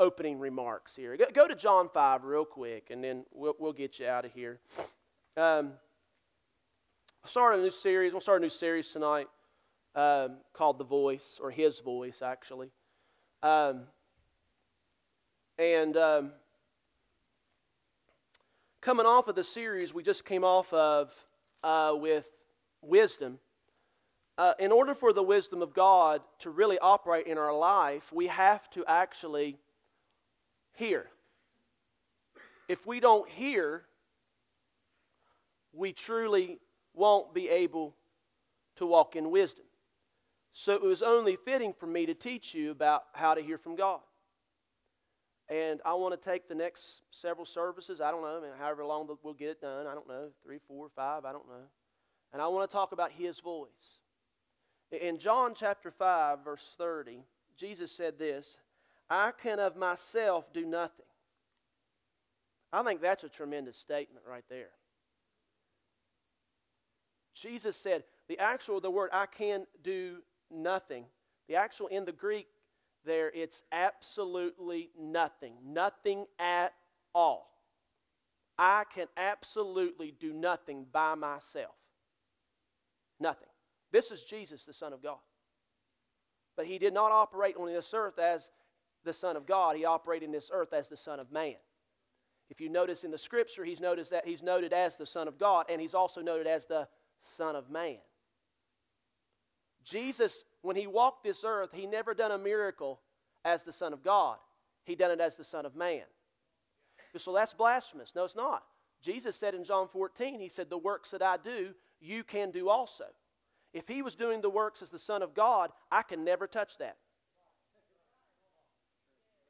opening remarks here. Go, go, to John 5 real quick, and then we'll, we'll get you out of here. Um, start a new series. We'll start a new series tonight um, called The Voice, or His Voice, actually. Um, and um, coming off of the series we just came off of uh, with wisdom, uh, in order for the wisdom of God to really operate in our life, we have to actually hear. If we don't hear, we truly won't be able to walk in wisdom. So it was only fitting for me to teach you about how to hear from God. And I want to take the next several services, I don't know, I mean, however long we'll get it done, I don't know, three, four, five, I don't know. And I want to talk about His voice. In John chapter 5, verse 30, Jesus said this I can of myself do nothing. I think that's a tremendous statement right there. Jesus said, the actual, the word I can do nothing, the actual in the Greek there, it's absolutely nothing. Nothing at all. I can absolutely do nothing by myself. Nothing. This is Jesus, the Son of God. But he did not operate on this earth as the Son of God, he operated in this earth as the Son of Man. If you notice in the scripture, he's noticed that he's noted as the Son of God, and he's also noted as the Son of Man. Jesus, when he walked this earth, he never done a miracle as the Son of God. He done it as the Son of Man. So that's blasphemous. No, it's not. Jesus said in John 14, he said, The works that I do, you can do also. If he was doing the works as the Son of God, I can never touch that.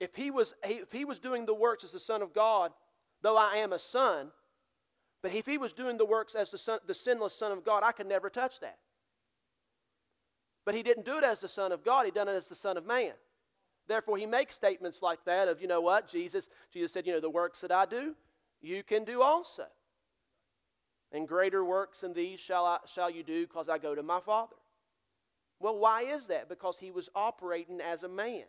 If he was, if he was doing the works as the Son of God, though I am a son, but if he was doing the works as the, son, the sinless Son of God, I could never touch that. But he didn't do it as the Son of God, he done it as the Son of Man. Therefore, he makes statements like that of, you know what, Jesus, Jesus said, you know, the works that I do, you can do also. And greater works than these shall, I, shall you do because I go to my Father. Well, why is that? Because he was operating as a man.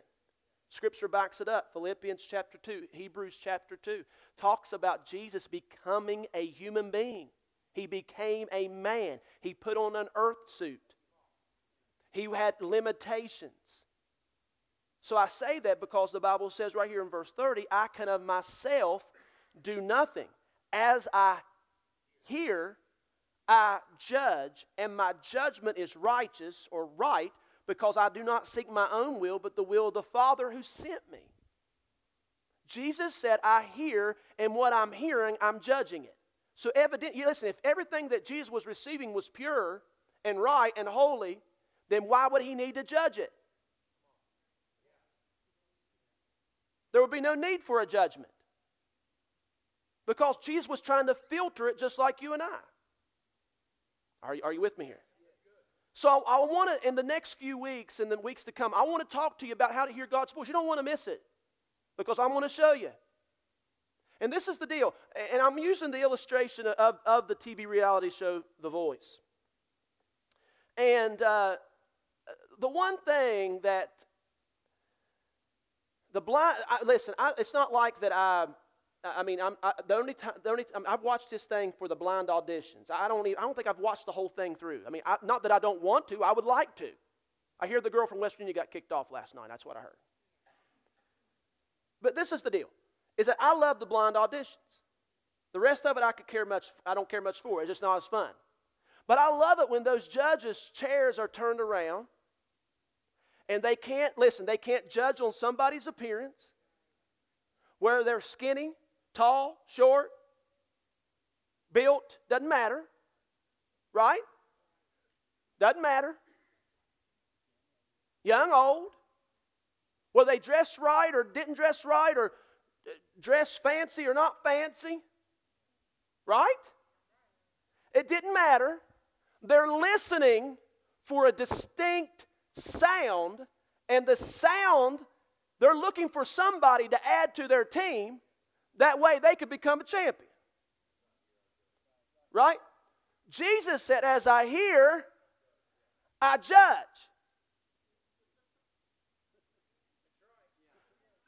Scripture backs it up. Philippians chapter 2, Hebrews chapter 2 talks about Jesus becoming a human being. He became a man. He put on an earth suit. He had limitations. So I say that because the Bible says right here in verse 30, I can of myself do nothing. As I hear, I judge, and my judgment is righteous or right because I do not seek my own will, but the will of the Father who sent me. Jesus said, I hear, and what I'm hearing, I'm judging it. So, evidently, listen, if everything that Jesus was receiving was pure and right and holy, then why would he need to judge it? There would be no need for a judgment. Because Jesus was trying to filter it just like you and I. Are you, are you with me here? So I, I want to, in the next few weeks and the weeks to come, I want to talk to you about how to hear God's voice. You don't want to miss it because I'm going to show you. And this is the deal. And I'm using the illustration of, of the TV reality show, The Voice. And uh, the one thing that the blind, I, listen, I, it's not like that I I mean, I'm, I, the only time, the only time, I've watched this thing for the blind auditions. I don't, even, I don't think I've watched the whole thing through. I mean, I, not that I don't want to, I would like to. I hear the girl from West Virginia got kicked off last night. That's what I heard. But this is the deal: is that I love the blind auditions. The rest of it, I could care much. I don't care much for. It's just not as fun. But I love it when those judges' chairs are turned around, and they can't listen. They can't judge on somebody's appearance, where they're skinny, tall, short, built, doesn't matter. Right? Doesn't matter. Young, old. Whether they dress right or didn't dress right or uh, dress fancy or not fancy. Right? It didn't matter. They're listening for a distinct sound, and the sound, they're looking for somebody to add to their team that way they could become a champion. Right? Jesus said, As I hear, I judge.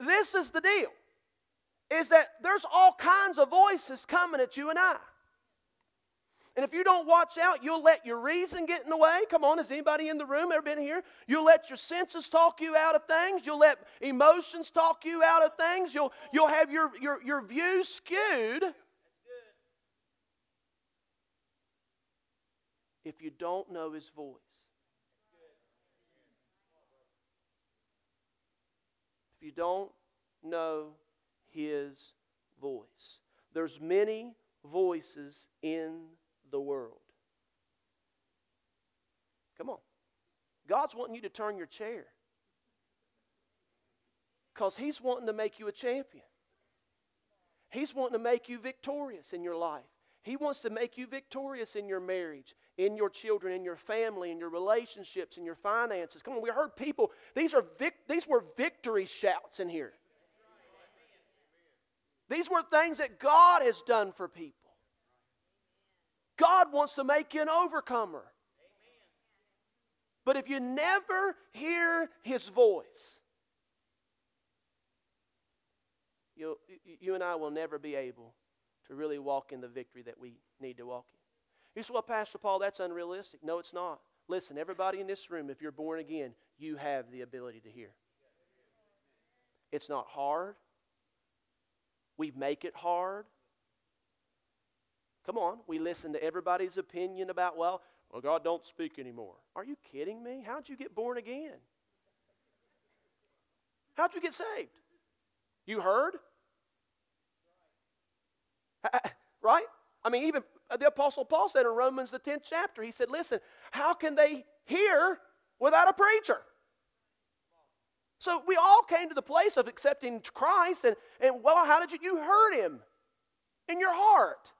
this is the deal is that there's all kinds of voices coming at you and I. And if you don't watch out, you'll let your reason get in the way. Come on, has anybody in the room ever been here? You'll let your senses talk you out of things. You'll let emotions talk you out of things. You'll, you'll have your, your, your view skewed. If you don't know his voice. If you don't know his voice. There's many voices in the world. Come on. God's wanting you to turn your chair. Because He's wanting to make you a champion. He's wanting to make you victorious in your life. He wants to make you victorious in your marriage, in your children, in your family, in your relationships, in your finances. Come on, we heard people, these, are vic- these were victory shouts in here. These were things that God has done for people. God wants to make you an overcomer. But if you never hear His voice, you, you and I will never be able to really walk in the victory that we need to walk in. You say, well, Pastor Paul, that's unrealistic. No, it's not. Listen, everybody in this room, if you're born again, you have the ability to hear. It's not hard. We make it hard. Come on, we listen to everybody's opinion about, well, well, God don't speak anymore. Are you kidding me? How'd you get born again? How'd you get saved? You heard? Right? I mean, even the Apostle Paul said in Romans, the 10th chapter, he said, Listen, how can they hear without a preacher? So we all came to the place of accepting Christ, and, and well, how did you? You heard him in your heart.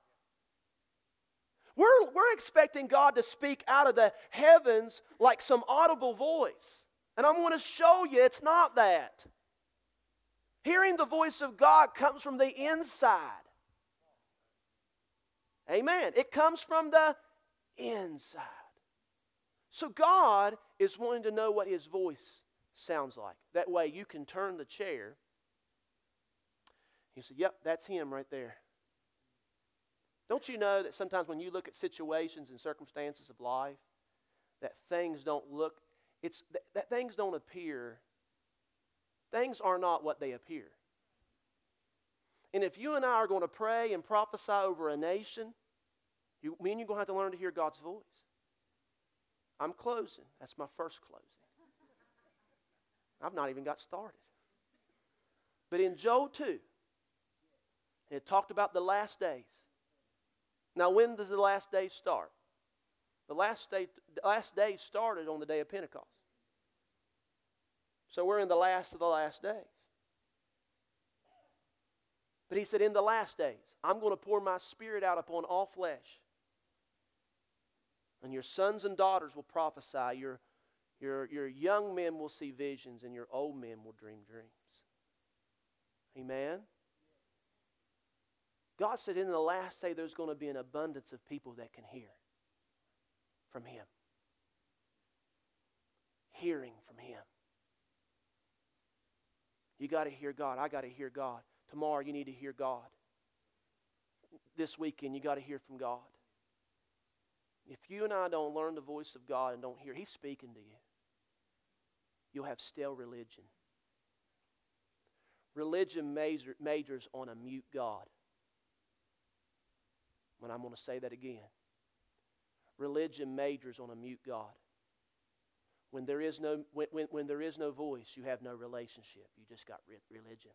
We're, we're expecting God to speak out of the heavens like some audible voice. And I'm going to show you it's not that. Hearing the voice of God comes from the inside. Amen. It comes from the inside. So God is wanting to know what His voice sounds like. That way you can turn the chair. You say, Yep, that's Him right there. Don't you know that sometimes when you look at situations and circumstances of life, that things don't look, it's that, that things don't appear, things are not what they appear. And if you and I are going to pray and prophesy over a nation, you, me and you are going to have to learn to hear God's voice. I'm closing. That's my first closing. I've not even got started. But in Joel 2, it talked about the last days. Now, when does the last day start? The last day, the last day started on the day of Pentecost. So we're in the last of the last days. But he said, In the last days, I'm going to pour my spirit out upon all flesh. And your sons and daughters will prophesy. Your, your, your young men will see visions, and your old men will dream dreams. Amen? God said in the last day there's going to be an abundance of people that can hear from Him. Hearing from Him. You got to hear God. I got to hear God. Tomorrow you need to hear God. This weekend you got to hear from God. If you and I don't learn the voice of God and don't hear, He's speaking to you. You'll have stale religion. Religion major, majors on a mute God. And I'm going to say that again. Religion majors on a mute God. When there is no, when, when, when there is no voice, you have no relationship. You just got re- religion.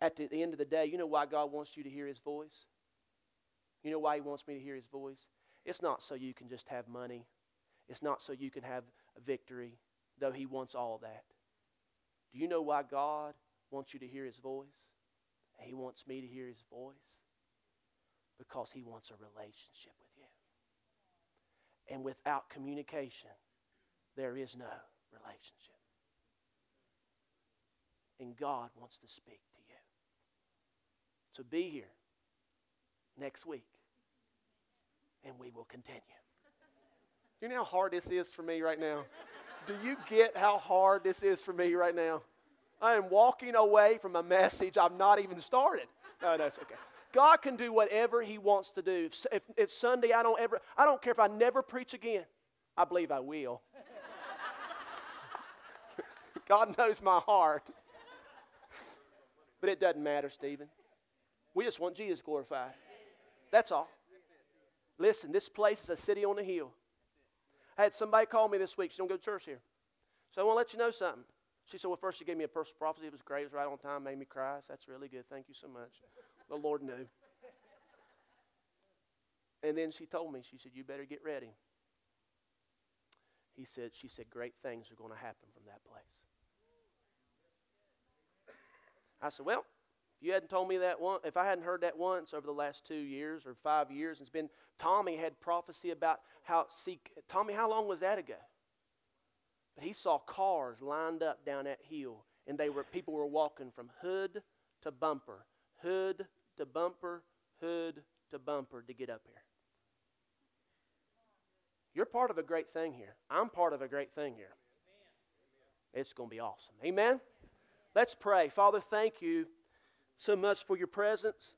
At the, the end of the day, you know why God wants you to hear His voice? You know why He wants me to hear His voice? It's not so you can just have money. It's not so you can have a victory, though He wants all that. Do you know why God wants you to hear His voice? He wants me to hear His voice because He wants a relationship with you. And without communication, there is no relationship. And God wants to speak to you. So be here next week, and we will continue. You know how hard this is for me right now? Do you get how hard this is for me right now? I am walking away from a message I've not even started. No, no, okay. God can do whatever He wants to do. If, if, if Sunday I don't ever, I don't care if I never preach again. I believe I will. God knows my heart. But it doesn't matter, Stephen. We just want Jesus glorified. That's all. Listen, this place is a city on a hill. I had somebody call me this week. She don't go to church here. So I want to let you know something. She said, Well, first she gave me a personal prophecy. It was great. It was right on time. Made me cry. So that's really good. Thank you so much. The Lord knew. And then she told me, she said, You better get ready. He said, She said, Great things are going to happen from that place. I said, Well, if you hadn't told me that once, if I hadn't heard that once over the last two years or five years, it's been Tommy had prophecy about how see Tommy, how long was that ago? But he saw cars lined up down that hill, and they were people were walking from hood to bumper, hood to bumper, hood to bumper to get up here. You're part of a great thing here. I'm part of a great thing here. It's going to be awesome. Amen. Let's pray. Father, thank you so much for your presence.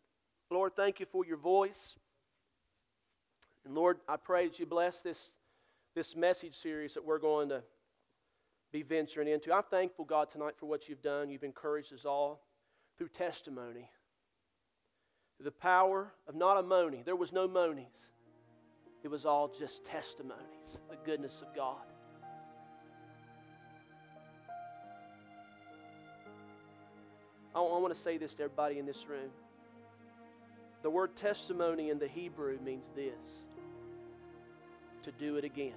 Lord, thank you for your voice. And Lord, I pray that you bless this, this message series that we're going to be venturing into. I'm thankful, God, tonight for what you've done. You've encouraged us all through testimony. The power of not a moaning. There was no moanings. It was all just testimonies, the goodness of God. I want to say this to everybody in this room. The word testimony in the Hebrew means this to do it again.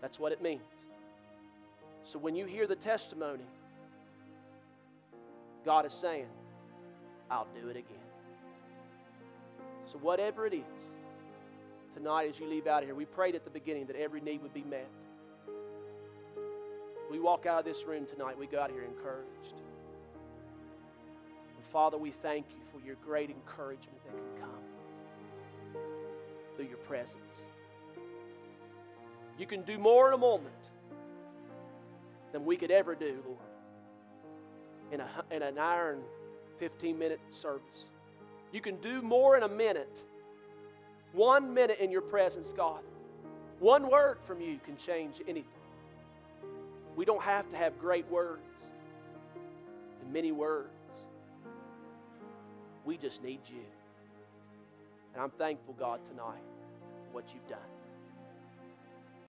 That's what it means. So when you hear the testimony, God is saying, I'll do it again. So, whatever it is, tonight as you leave out of here, we prayed at the beginning that every need would be met. We walk out of this room tonight, we go out here encouraged. And Father, we thank you for your great encouragement that can come through your presence. You can do more in a moment than we could ever do, Lord, in, a, in an iron 15 minute service. You can do more in a minute. One minute in your presence, God. One word from you can change anything. We don't have to have great words and many words. We just need you. And I'm thankful, God, tonight for what you've done.